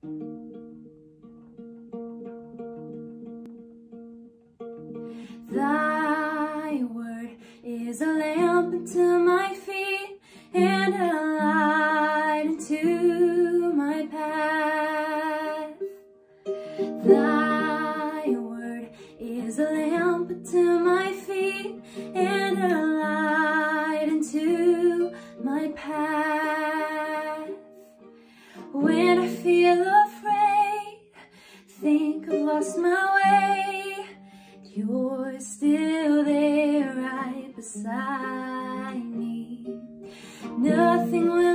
Thy word is a lamp unto my feet and a light unto my path. Thy word is a lamp unto my feet and a light unto my path. When lost my way, you're still there right beside me. Nothing will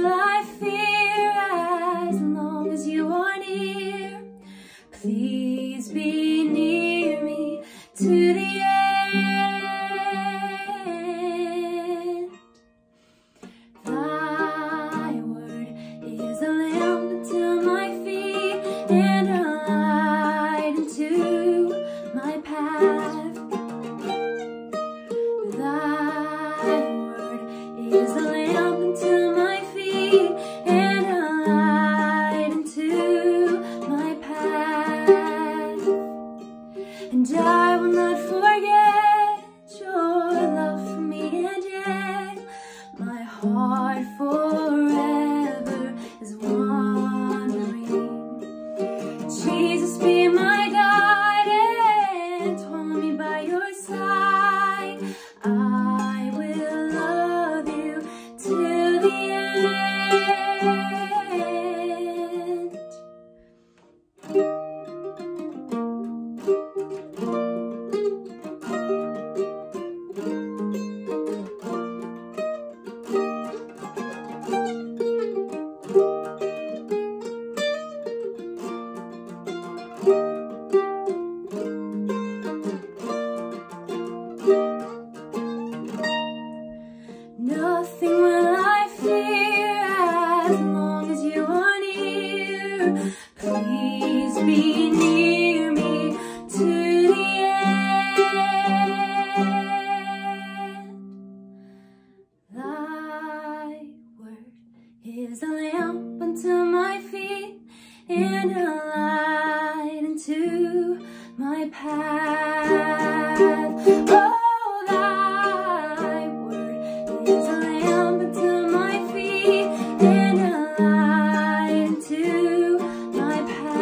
heart forever Nothing will I fear as long as you are near. Please be near me to the end. Word is a lamp unto my feet and a light my path. Oh, thy word is a lamp unto my feet and a light my path.